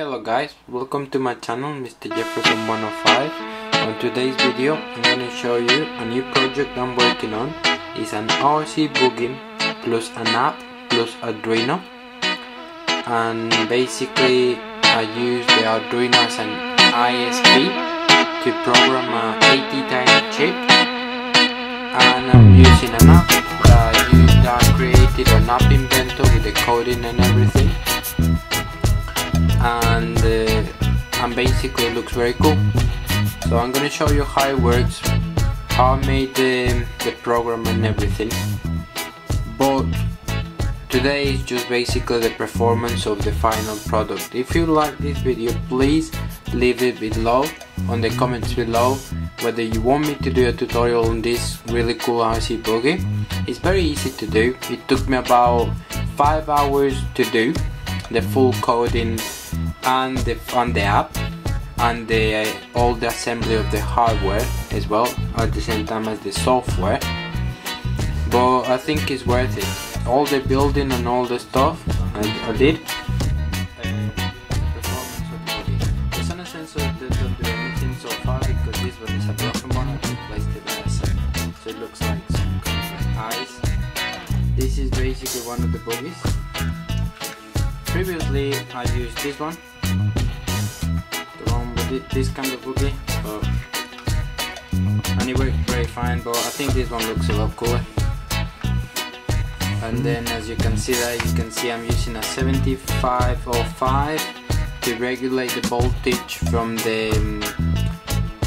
Hello guys, welcome to my channel Mr. Jefferson 105 On today's video I'm going to show you a new project I'm working on. It's an RC Boogie plus an app plus Arduino. And basically I use the Arduino as an ISP to program a ATtiny chip. And I'm using an app. That I, used, that created an app inventor with the coding and everything. And and basically it looks very cool. So I'm gonna show you how it works how I made the, the program and everything. But today is just basically the performance of the final product. If you like this video please leave it below on the comments below whether you want me to do a tutorial on this really cool RC boogie it's very easy to do. It took me about five hours to do the full coding and the on the app and the uh, all the assembly of the hardware as well at the same time as the software. But I think it's worth it. All the building and all the stuff I, I did. This is basically one of the boogies previously I used this one. The one with this kind of boogie but, and it worked very fine but I think this one looks a lot cooler. And then as you can see there you can see I'm using a 7505 to regulate the voltage from the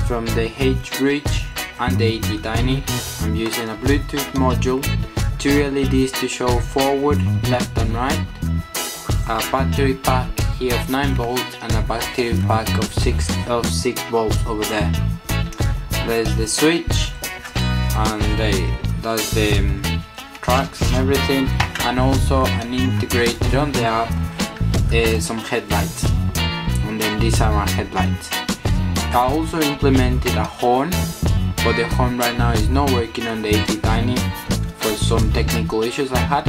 from the H bridge and the ATtiny I'm using a Bluetooth module two LEDs to show forward left and right a battery pack here of 9 volts and a battery pack of 6 of 6 volts over there. There's the switch and they, that's the um, tracks and everything. And also an integrated on the app uh, some headlights. And then these are my headlights. I also implemented a horn but the horn right now is not working on the ATtiny for some technical issues I had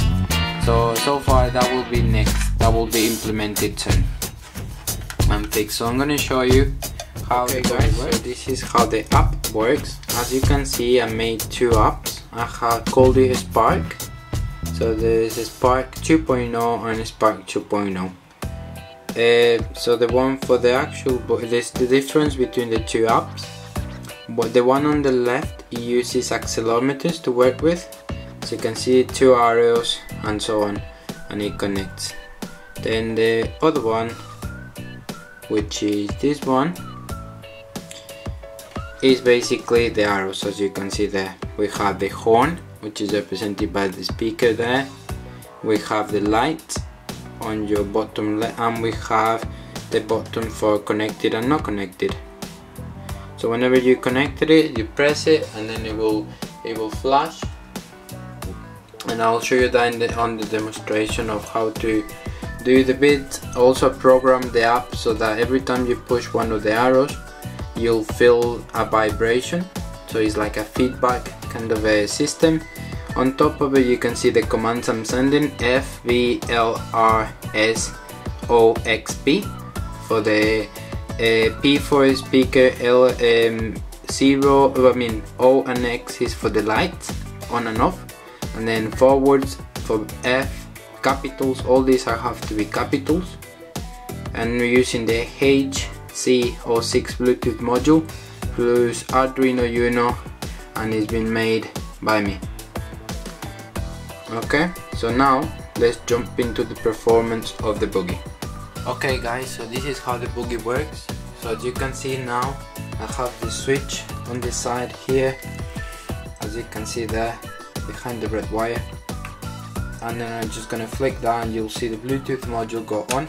so so far that will be next. That will be implemented soon. And fixed so I'm gonna show you how okay guys. so this is how the app works. As you can see I made two apps. I have called it Spark. So there's Spark 2.0 and Spark 2.0 uh, so the one for the actual this the difference between the two apps. But the one on the left uses accelerometers to work with so you can see two arrows and so on and it connects. Then the other one which is this one is basically the arrows as you can see there. We have the horn which is represented by the speaker there. We have the light on your bottom left and we have the button for connected and not connected. So whenever you connected it you press it and then it will it will flash and I'll show you that the, on the demonstration of how to do the bit. Also program the app so that every time you push one of the arrows you'll feel a vibration. So it's like a feedback kind of a system. On top of it you can see the commands I'm sending. F V L R S O X P. For the uh, P for speaker L um, 0 I mean O and X is for the lights on and off and then forwards for F capitals all these are have to be capitals. And we're using the HC06 Bluetooth module plus Arduino Uno and it's been made by me. Okay so now let's jump into the performance of the boogie. Okay guys so this is how the boogie works. So as you can see now I have the switch on the side here. As you can see there behind the red wire. And then I'm just gonna flick that and you'll see the Bluetooth module go on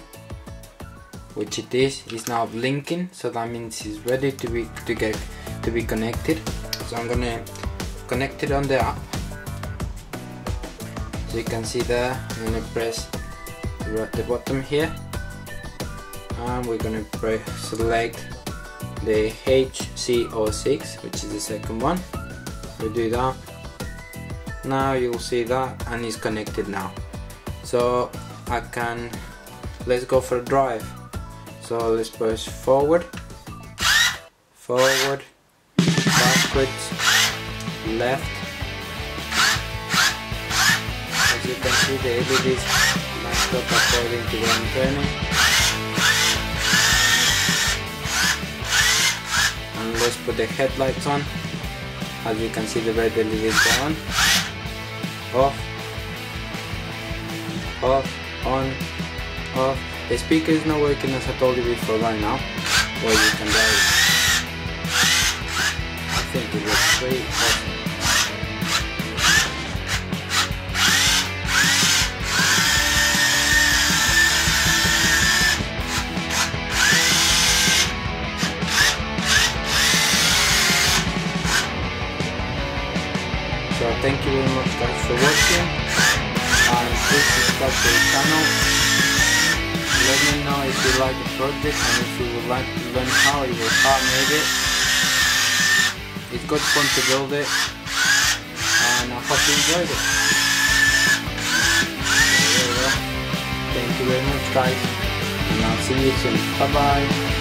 which it is. It's now blinking so that means it's ready to be to get to be connected. So I'm gonna connect it on the app. So you can see there I'm gonna press at the bottom here. And we're gonna press select the HC06 which is the second one. We do that now you'll see that and it's connected now. So I can let's go for a drive. So let's push forward. Forward. Backwards. Left. As you can see the LEDs light up according to where I'm turning. And let's put the headlights on. As you can see the red LEDs go on off off on off. The speaker is not working as I told you before right now well you can buy I think it looks pretty So thank you very much guys for watching and please subscribe to the channel. Let me know if you like the project and if you would like to learn how your car made it. It's good fun to build it and I hope you enjoyed it. You. Thank you very much guys and I'll see you soon. Bye bye.